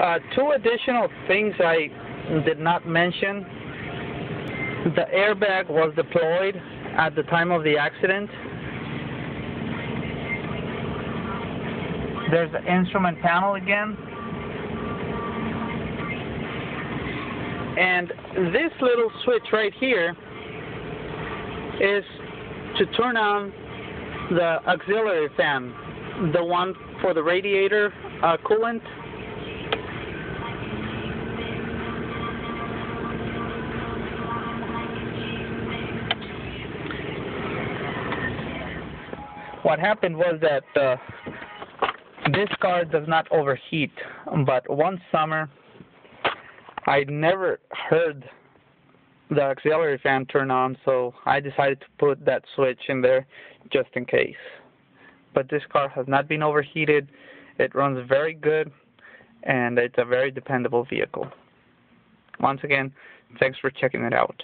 Uh, two additional things I did not mention. The airbag was deployed at the time of the accident. There's the instrument panel again. And this little switch right here is to turn on the auxiliary fan, the one for the radiator uh, coolant. What happened was that uh, this car does not overheat, but one summer I never heard the auxiliary fan turn on, so I decided to put that switch in there just in case. But this car has not been overheated. It runs very good, and it's a very dependable vehicle. Once again, thanks for checking it out.